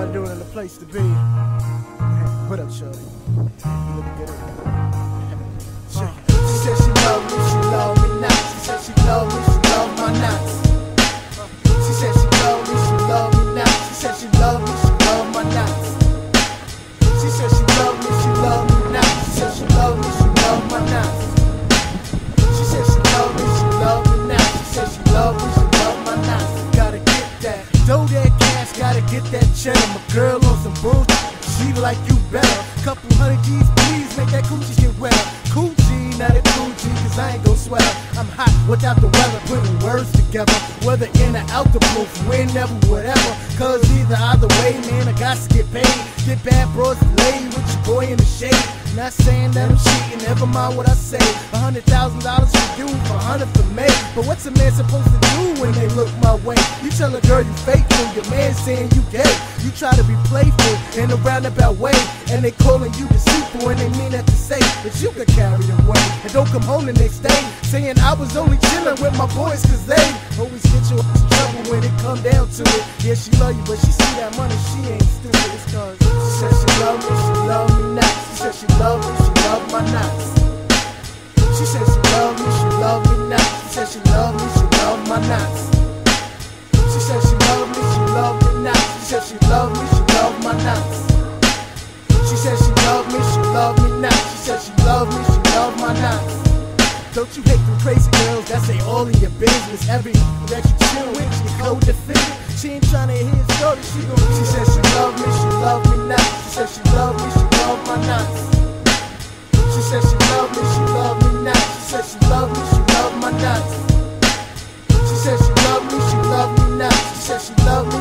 everybody doing in the place to be. What up, Shorty? You looking good. Check. She said she love me, she love me not. She said she love me, she love my knots. She said she love me, she love me not. She said she love me, she love my knots. She said she love me, she love me that. My girl on some bullshit. She like you better. Couple hundred G's, please make that coochie get wetter. Coochie, not a coochie, cause I ain't gon' sweat. I'm hot without the weather, putting words together. Whether in or out the booth, whenever, whatever. Cause either either way, man, I got to get paid. Get bad bros laid with your boy in the shade. Not saying that I'm cheating, never mind what I say. A hundred thousand dollars for you, a hundred for me. But what's a man supposed to do when they look my way? You tell a girl you faithful, your man saying you gay. You try to be playful in a roundabout way, and they calling you deceitful, and they mean that to say that you could carry them away. And don't come home the next day saying I was only chilling with my boys, cause they always get you into trouble when it come down to it. Yeah, she love you, but she see that money, she ain't stupid. It's cause She said she love me, she love me said she love me, she love me not. She said she love me, she love my knots. She said she love me, she love me not. She said she love me, she love my knots. She said she love me, she love me not. She said she love me, she love my knots. Don't you hate them crazy girls that say all of your business? Every that you chill with, she co-defendant. She ain't tryna hear a story, she gon' She said she love me, she love me not. She said she love me, she love my knots. She said she love me, she love me said she loved me, she loved my nuts. She said she loved me, she loved me nuts. She said she loved me.